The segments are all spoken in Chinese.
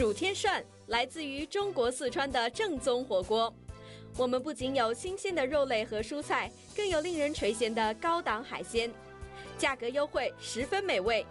蜀天涮来自于中国四川的正宗火锅。我们不仅有新鲜的肉类和蔬菜，更有令人垂涎的高档海鲜，价格优惠，十分美味。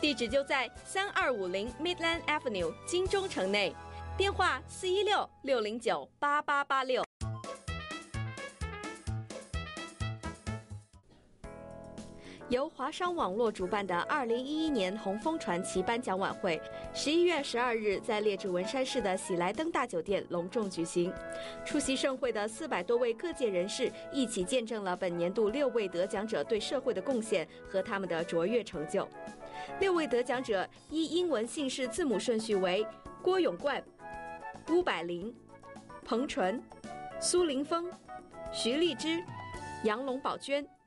地址就在三二五零 Midland Avenue 金钟城内，电话四一六六零九八八八六。由华商网络主办的二零一一年红枫传奇颁奖晚会，十一月十二日在列治文山市的喜来登大酒店隆重举行。出席盛会的四百多位各界人士一起见证了本年度六位得奖者对社会的贡献和他们的卓越成就。六位得奖者依英文姓氏字母顺序为郭永冠、邬百灵、彭纯、苏林峰、徐丽芝、杨龙宝娟。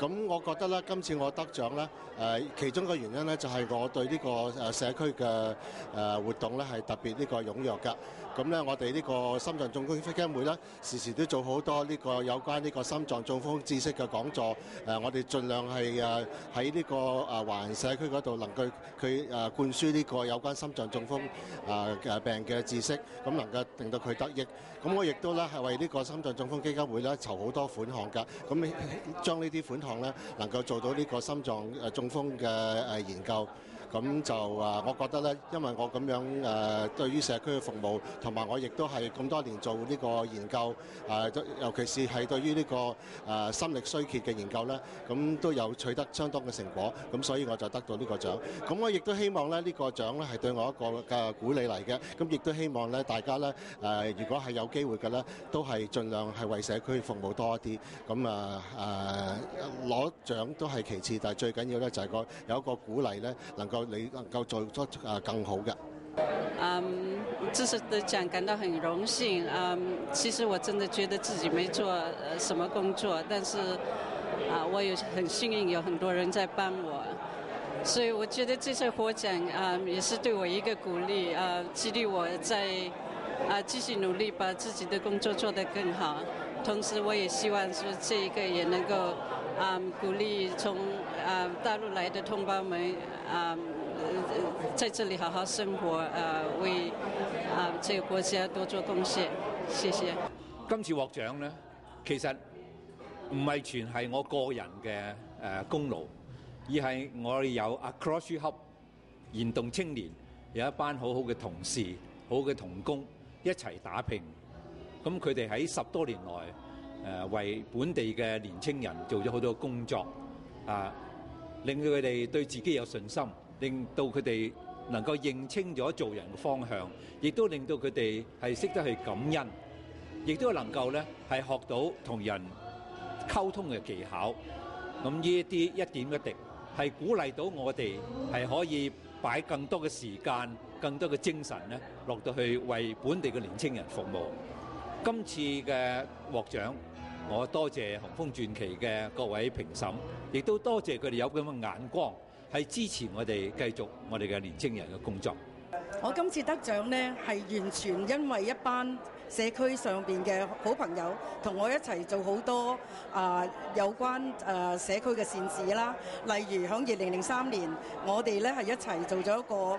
咁我覺得咧，今次我得獎咧，誒其中嘅原因咧就係我對呢個誒社區嘅誒活動咧係特別呢個踴躍嘅。咁咧，我哋呢個心臟中風基金會咧，時時都做好多呢個有關呢個心臟中風知識嘅講座。誒，我哋盡量係誒喺呢個誒華人社區嗰度，能夠佢誒灌輸呢個有關心臟中風誒誒病嘅知識，咁能夠令到佢得益。咁我亦都咧係為呢個心臟中風基金會咧籌好多款項㗎。咁將呢啲款項咧能夠做到呢個心臟誒中風嘅誒研究。咁就啊，我覺得咧，因為我咁樣誒、呃、對於社區嘅服務，同埋我亦都係咁多年做呢個研究，誒、呃，尤其是係對於呢、這個誒、呃、心力衰竭嘅研究咧，咁都有取得相當嘅成果，咁所以我就得到呢個獎。咁我亦都希望咧，呢、這個獎咧係對我一個嘅鼓勵嚟嘅。咁亦都希望咧，大家咧誒、呃，如果係有機會嘅咧，都係盡量係為社區服務多一啲。咁啊誒，攞、獎都係其次，但係最緊要咧就係個有一個鼓勵咧，能夠。你能夠做出啊更好嘅。嗯，這次得獎感到很榮幸。嗯，其實我真的覺得自己沒做什麼工作，但是啊，我也很幸運有很多人在幫我，所以我覺得這次獲獎啊，也是對我一個鼓勵啊，激勵我在啊繼續努力，把自己的工作做得更好。同时，我也希望說這一个也能够啊鼓励从啊大陆来的同胞们啊。在这里好好生活，啊，为啊这个国家多做贡献。谢谢。今次获奖咧，其实唔系全系我个人嘅诶功劳，而系我哋有 Across Hub 燃動青年有一班好好嘅同事、好嘅同工一齐打拼。咁佢哋喺十多年來誒為本地嘅年青人做咗好多工作，啊，令到佢哋對自己有信心。令到佢哋能夠認清咗做人嘅方向，亦都令到佢哋係識得去感恩，亦都能夠咧係學到同人溝通嘅技巧。咁呢一啲一點一滴係鼓勵到我哋係可以擺更多嘅時間、更多嘅精神咧落到去為本地嘅年青人服務。今次嘅獲獎，我多謝《紅峰傳奇》嘅各位評審，亦都多謝佢哋有咁嘅眼光。係支持我哋繼續我哋嘅年青人嘅工作。我今次得獎呢，係完全因為一班社區上邊嘅好朋友同我一齊做好多啊、有關誒、呃、社區嘅善事啦。例如響二零零三年，我哋咧係一齊做咗一個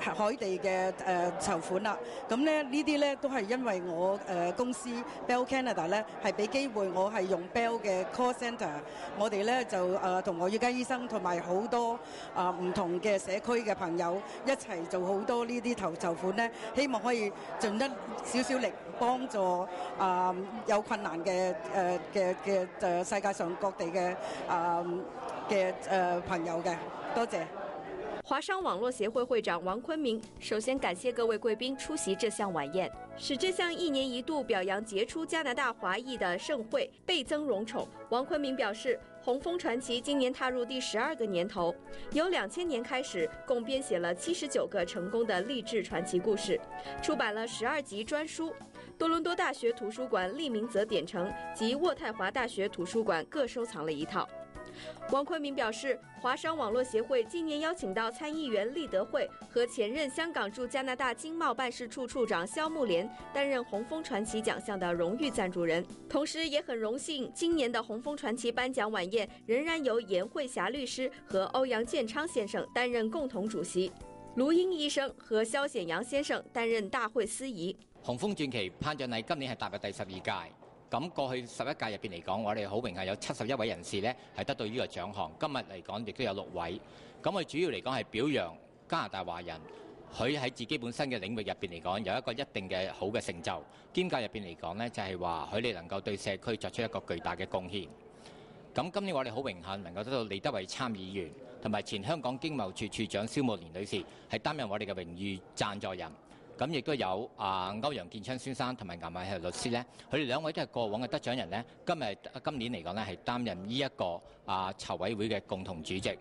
海地嘅誒籌款啦。咁咧呢啲咧都係因為我誒公司 Bell Canada 咧係俾機會我係用 Bell 嘅 call c e n t e r 我哋咧就誒同我依家醫生同埋好多啊唔同嘅社區嘅朋友一齊做好多呢啲投籌款咧，希望可以盡一少少力幫助啊有困難嘅誒嘅嘅誒世界上各地嘅啊嘅誒朋友嘅，多謝。华商网络协会会长王坤明首先感谢各位贵宾出席这项晚宴，使这项一年一度表扬杰出加拿大华裔的盛会倍增荣宠。王坤明表示，红枫传奇今年踏入第十二个年头，由两千年开始，共编写了七十九个成功的励志传奇故事，出版了十二集专书。多伦多大学图书馆利明泽典城及渥太华大学图书馆各收藏了一套。王坤明表示，华商网络协会今年邀请到参议员利德惠和前任香港驻加拿大经贸办事处处长肖木莲担任红枫传奇奖项的荣誉赞助人，同时也很荣幸今年的红枫传奇颁奖晚宴仍然由严慧霞律師和歐陽建昌先生擔任共同主席，盧英醫生和蕭顯陽先生擔任大會司儀。紅楓傳奇頒獎禮今年係踏入第十二屆。咁過去十一屆入邊嚟講，我哋好榮幸有七十一位人士呢係得到呢個獎項。今日嚟講亦都有六位。咁我主要嚟講係表揚加拿大華人，佢喺自己本身嘅領域入邊嚟講有一個一定嘅好嘅成就。兼界入邊嚟講呢，就係話佢哋能夠對社區作出一個巨大嘅貢獻。咁今年我哋好榮幸能夠得到李德偉參議員同埋前香港經貿處處長蕭慕蓮女士係擔任我哋嘅榮譽贊助人。咁亦都有啊歐陽建昌先生同埋顏偉係律師咧，佢哋兩位都係過往嘅得獎人咧。今日今年嚟講咧，係擔任呢一個啊籌委會嘅共同主席。咁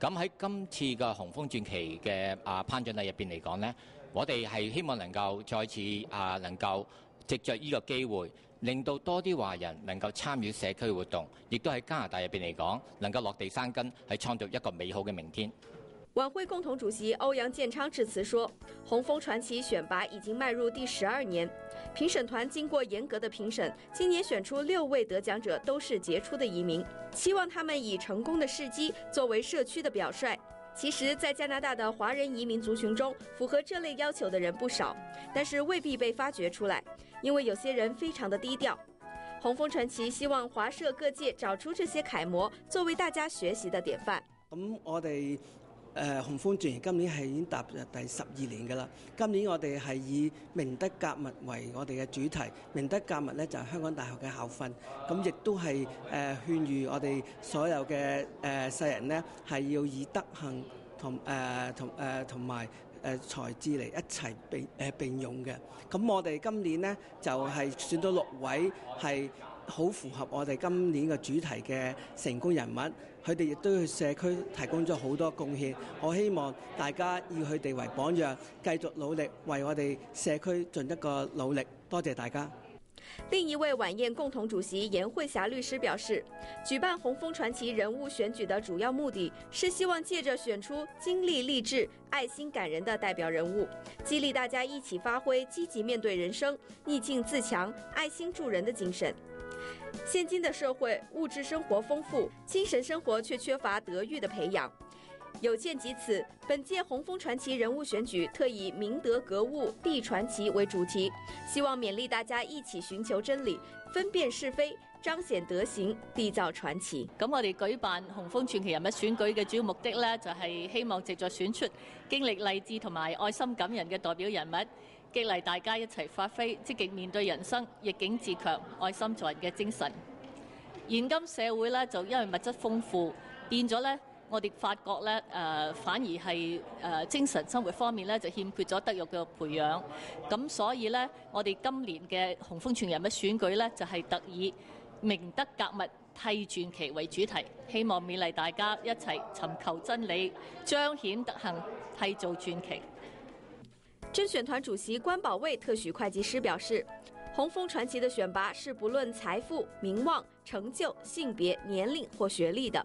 喺今次嘅紅楓傳奇嘅啊頒獎禮入邊嚟講咧，我哋係希望能夠再次啊能夠藉着呢個機會，令到多啲華人能夠參與社區活動，亦都喺加拿大入邊嚟講能夠落地生根，係創造一個美好嘅明天。晚会共同主席欧阳建昌致辭說：“紅楓傳奇选拔已经迈入第十二年，评审团经过严格的评审，今年选出六位得奖者都是杰出的移民，希望他们以成功的事迹作为社区的表率。其实，在加拿大的华人移民族群中，符合这类要求的人不少，但是未必被发掘出来，因为有些人非常的低調。紅楓傳奇希望华社各界找出这些楷模，作为大家学习的典范。咁我哋。誒紅楓傳奇今年係已經踏入第十二年㗎啦。今年我哋係以明德格物為我哋嘅主題，明德格物咧就係香港大學嘅校訓。咁亦都係誒勸喻我哋所有嘅誒世人呢，係要以德行同誒同誒同埋誒才智嚟一齊並誒並用嘅。咁我哋今年呢，就係選到六位係好符合我哋今年嘅主題嘅成功人物。佢哋亦都去社區提供咗好多貢獻，我希望大家以佢哋為榜樣，繼續努力為我哋社區盡一個努力。多謝大家。另一位晚宴共同主席嚴慧霞律师表示，舉辦紅楓傳奇人物选举的主要目的是希望借着选出经历励志、爱心感人的代表人物，激励大家一起发挥积极面对人生、逆境自强、爱心助人的精神。現今的社會，物質生活豐富，精神生活卻缺乏德育的培養。有見及此，本屆紅楓傳奇人物選舉特以明德格物砥傳奇為主題，希望勉勵大家一起尋求真理，分辨是非，彰顯德行，缔造傳奇。咁我哋舉辦紅楓傳奇人物選舉嘅主要目的呢，就係希望藉著選出經歷勵志同埋愛心感人嘅代表人物。激勵大家一齊發揮積極面對人生、逆境自強、愛心助人嘅精神。現今社會咧就因為物質豐富，變咗咧，我哋發覺咧誒，反而係誒、精神生活方面咧就欠缺咗德育嘅培養。咁所以咧，我哋今年嘅紅楓傳人物選舉咧就係、特以明德格物替傳奇為主題，希望勉勵大家一齊尋求真理、彰顯德行、替造傳奇。甄选团主席關寶衛特许会计师表示，紅楓傳奇的选拔是不论财富、名望、成就、性别、年龄或学历的，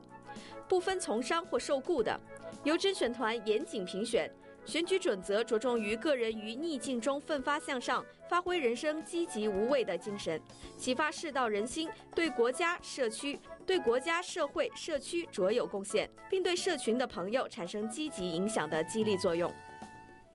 不分从商或受雇的，由甄选团严谨评选。选举准则着重于个人于逆境中奋发向上，发挥人生积极无畏的精神，启发世道人心，对国家、社区、对国家、社会、社区卓有贡献，并对社群的朋友产生积极影响的激励作用。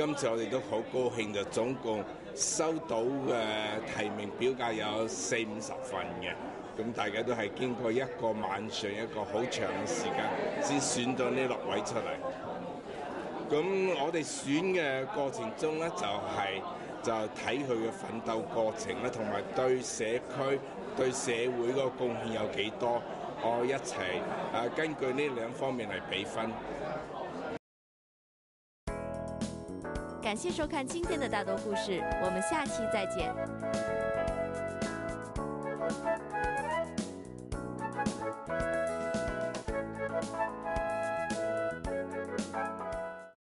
今次我哋都好高興，就總共收到嘅提名表格有四五十份嘅。咁大家都係經過一個晚上一個好長嘅時間，先選到呢六位出嚟。咁我哋選嘅過程中咧，就係就睇佢嘅奮鬥過程咧，同埋對社區、對社會嗰個貢獻有幾多，我一齊誒根據呢兩方面嚟比分。感谢收看今天的大多故事，我们下期再见。